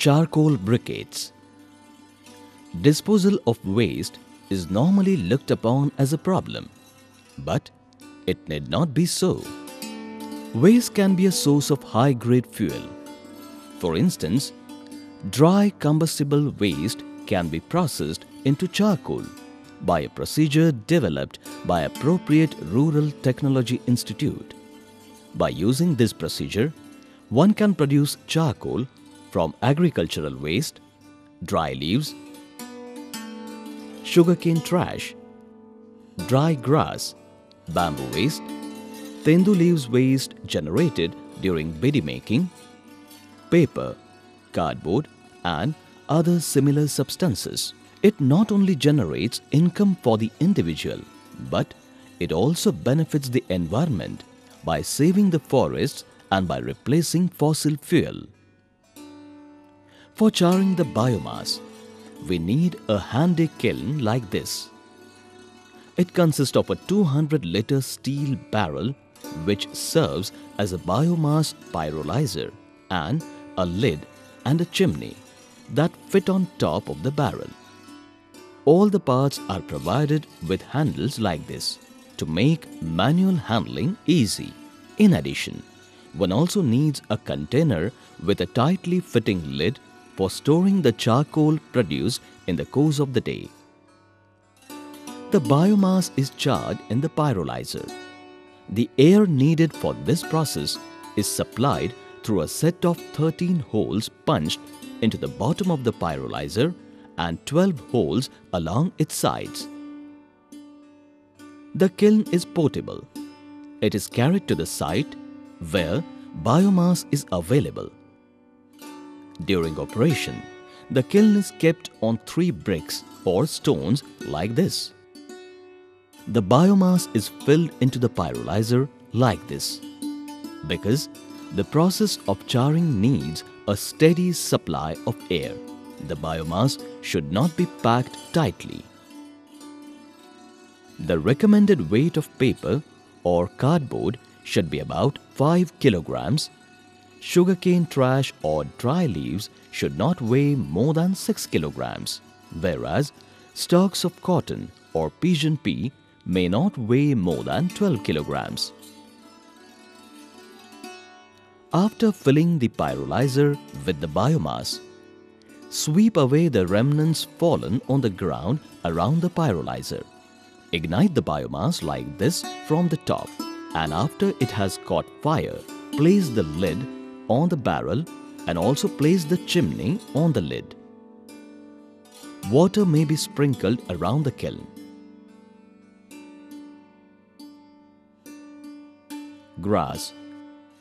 Charcoal briquettes. Disposal of waste is normally looked upon as a problem, but it need not be so. Waste can be a source of high-grade fuel. For instance, dry combustible waste can be processed into charcoal by a procedure developed by appropriate Rural Technology Institute. By using this procedure, one can produce charcoal from agricultural waste, dry leaves, sugarcane trash, dry grass, bamboo waste, tendu leaves waste generated during bidi making, paper, cardboard and other similar substances. It not only generates income for the individual, but it also benefits the environment by saving the forests and by replacing fossil fuel. For charring the biomass, we need a handy kiln like this. It consists of a 200-liter steel barrel which serves as a biomass pyrolyzer and a lid and a chimney that fit on top of the barrel. All the parts are provided with handles like this to make manual handling easy. In addition, one also needs a container with a tightly fitting lid for storing the charcoal produced in the course of the day. The biomass is charred in the pyrolyzer. The air needed for this process is supplied through a set of 13 holes punched into the bottom of the pyrolyzer and 12 holes along its sides. The kiln is portable. It is carried to the site where biomass is available. During operation, the kiln is kept on three bricks or stones like this. The biomass is filled into the pyrolyzer like this because the process of charring needs a steady supply of air. The biomass should not be packed tightly. The recommended weight of paper or cardboard should be about 5 kilograms. Sugarcane trash or dry leaves should not weigh more than 6 kilograms, whereas stalks of cotton or pigeon pea may not weigh more than 12 kilograms. After filling the pyrolyzer with the biomass, sweep away the remnants fallen on the ground around the pyrolyzer. Ignite the biomass like this from the top and after it has caught fire, place the lid on the barrel and also place the chimney on the lid. Water may be sprinkled around the kiln. Grass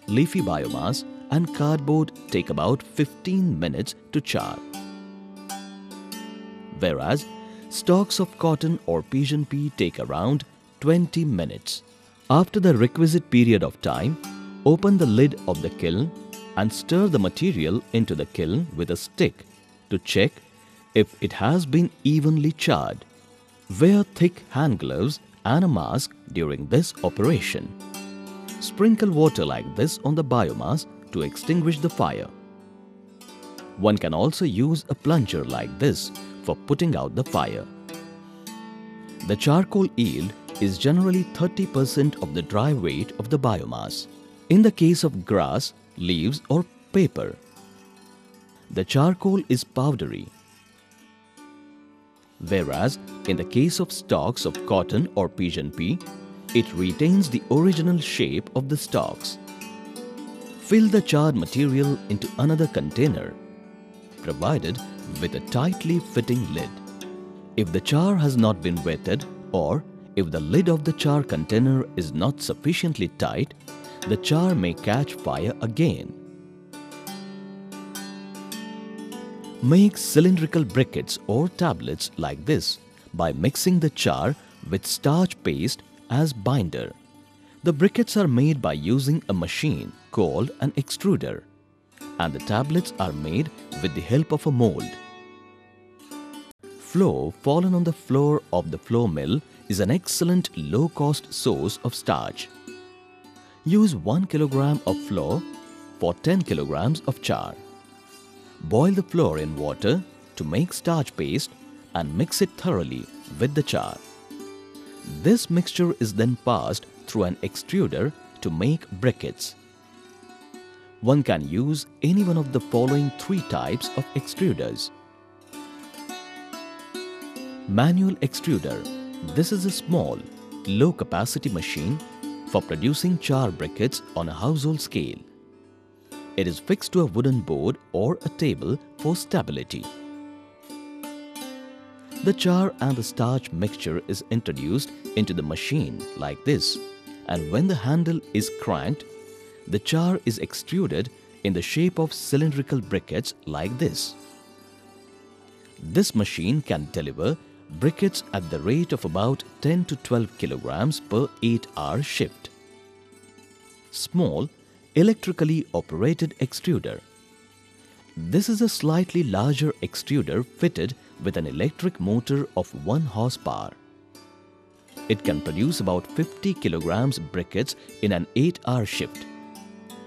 leafy biomass and cardboard take about 15 minutes to char. Whereas stalks of cotton or pigeon pea take around 20 minutes. After the requisite period of time, open the lid of the kiln and stir the material into the kiln with a stick to check if it has been evenly charred. Wear thick hand gloves and a mask during this operation. Sprinkle water like this on the biomass to extinguish the fire. One can also use a plunger like this for putting out the fire. The charcoal yield is generally 30% of the dry weight of the biomass. In the case of grass, leaves or paper, the charcoal is powdery. Whereas in the case of stalks of cotton or pigeon pea, it retains the original shape of the stalks. Fill the charred material into another container, provided with a tightly fitting lid. If the char has not been wetted or if the lid of the char container is not sufficiently tight, the char may catch fire again. Make cylindrical briquettes or tablets like this by mixing the char with starch paste as binder. The briquettes are made by using a machine called an extruder and the tablets are made with the help of a mold. Flour fallen on the floor of the flour mill is an excellent low-cost source of starch. Use 1 kg of flour for 10 kg of char. Boil the flour in water to make starch paste and mix it thoroughly with the char. This mixture is then passed through an extruder to make briquettes. One can use any one of the following three types of extruders. Manual extruder. This is a small, low capacity machine for producing char briquettes on a household scale. It is fixed to a wooden board or a table for stability. The char and the starch mixture is introduced into the machine like this and when the handle is cranked, the char is extruded in the shape of cylindrical briquettes like this. This machine can deliver briquettes at the rate of about 10 to 12 kilograms per 8 hour shift. Small electrically operated extruder. This is a slightly larger extruder fitted with an electric motor of 1 horsepower. It can produce about 50 kilograms briquettes in an 8-hour shift.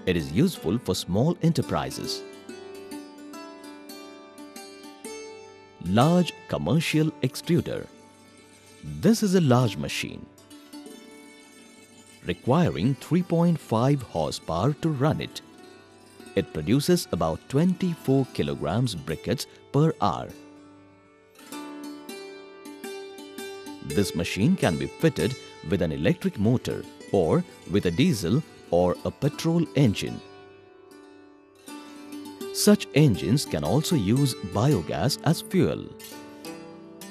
It is useful for small enterprises. Large Commercial Extruder This is a large machine requiring 3.5 horsepower to run it. It produces about 24 kilograms briquettes per hour. This machine can be fitted with an electric motor or with a diesel or a petrol engine. Such engines can also use biogas as fuel.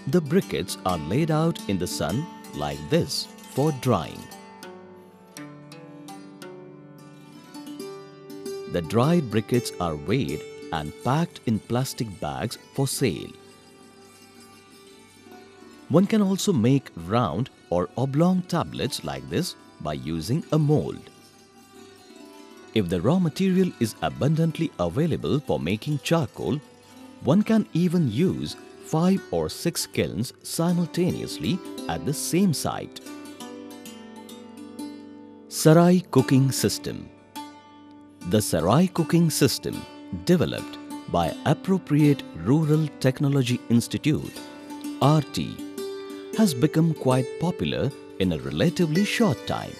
The briquettes are laid out in the sun like this for drying. The dried briquettes are weighed and packed in plastic bags for sale. One can also make round or oblong tablets like this by using a mold. If the raw material is abundantly available for making charcoal, one can even use 5 or 6 kilns simultaneously at the same site. Sarai Cooking System the Sarai cooking system, developed by Appropriate Rural Technology Institute, ARTI, has become quite popular in a relatively short time.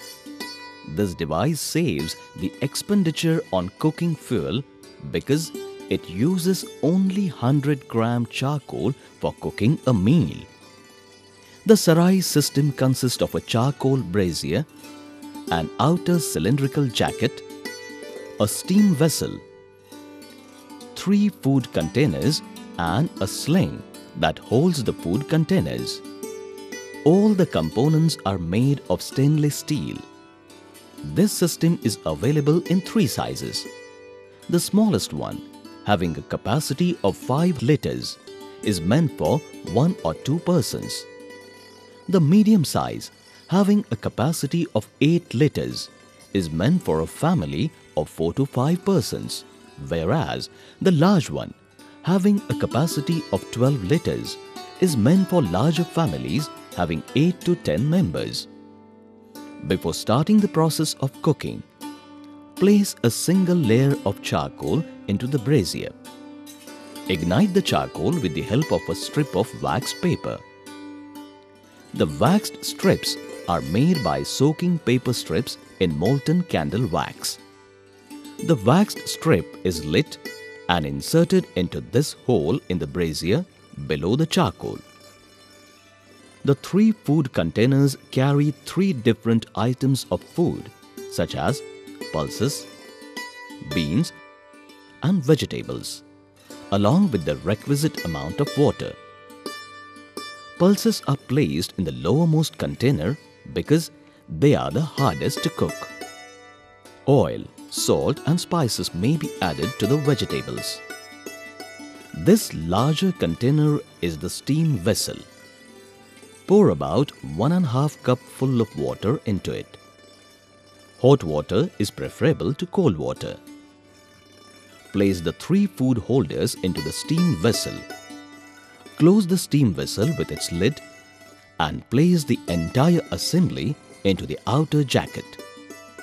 This device saves the expenditure on cooking fuel because it uses only 100 gram charcoal for cooking a meal. The Sarai system consists of a charcoal brazier, an outer cylindrical jacket, a steam vessel, three food containers and a sling that holds the food containers. All the components are made of stainless steel. This system is available in three sizes. The smallest one, having a capacity of 5 liters, is meant for one or two persons. The medium size, having a capacity of 8 liters, is meant for a family of 4 to 5 persons, whereas the large one, having a capacity of 12 liters, is meant for larger families having 8 to 10 members. Before starting the process of cooking, place a single layer of charcoal into the brazier. Ignite the charcoal with the help of a strip of waxed paper. The waxed strips are made by soaking paper strips in molten candle wax. The waxed strip is lit and inserted into this hole in the brazier below the charcoal. The three food containers carry three different items of food such as pulses, beans and vegetables along with the requisite amount of water. Pulses are placed in the lowermost container because they are the hardest to cook. Oil, salt and spices may be added to the vegetables. This larger container is the steam vessel. Pour about one and a half cup full of water into it. Hot water is preferable to cold water. Place the three food holders into the steam vessel. Close the steam vessel with its lid and place the entire assembly into the outer jacket.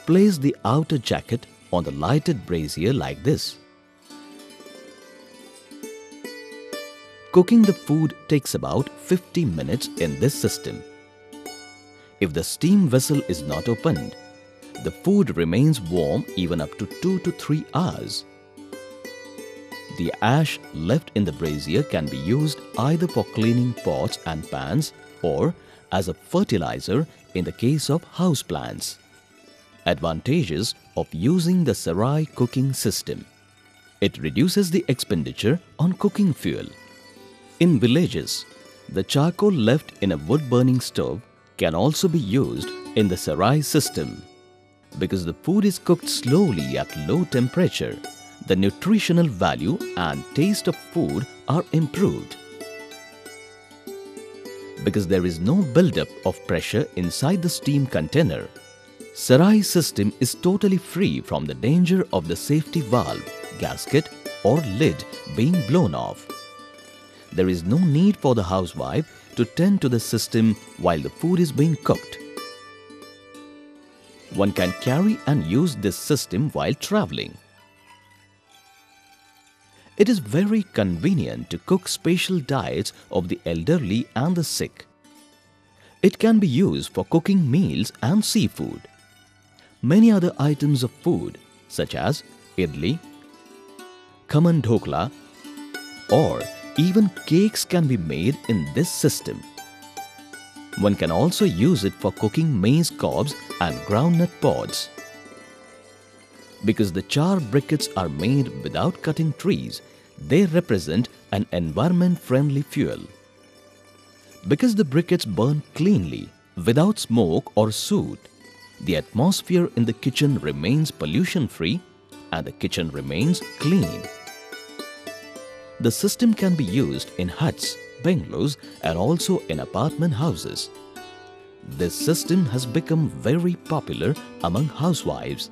Place the outer jacket on the lighted brazier like this. Cooking the food takes about 50 minutes in this system. If the steam vessel is not opened, the food remains warm even up to 2 to 3 hours. The ash left in the brazier can be used either for cleaning pots and pans or as a fertilizer in the case of house plants. Advantages of using the Sarai cooking system. It reduces the expenditure on cooking fuel. In villages, the charcoal left in a wood-burning stove can also be used in the Sarai system. Because the food is cooked slowly at low temperature, the nutritional value and taste of food are improved. Because there is no buildup of pressure inside the steam container, Sarai system is totally free from the danger of the safety valve, gasket or lid being blown off there is no need for the housewife to tend to the system while the food is being cooked. One can carry and use this system while traveling. It is very convenient to cook special diets of the elderly and the sick. It can be used for cooking meals and seafood. Many other items of food such as idli, khaman dhokla or even cakes can be made in this system. One can also use it for cooking maize cobs and groundnut pods. Because the char briquettes are made without cutting trees, they represent an environment-friendly fuel. Because the briquettes burn cleanly, without smoke or soot, the atmosphere in the kitchen remains pollution-free and the kitchen remains clean. The system can be used in huts, bungalows and also in apartment houses. This system has become very popular among housewives.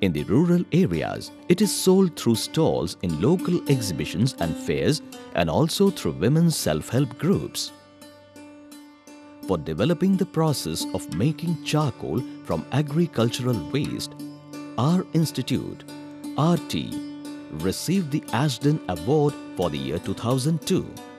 In the rural areas, it is sold through stalls in local exhibitions and fairs and also through women's self-help groups. For developing the process of making charcoal from agricultural waste, our institute, ARTI, received the Ashden Award for the year 2002.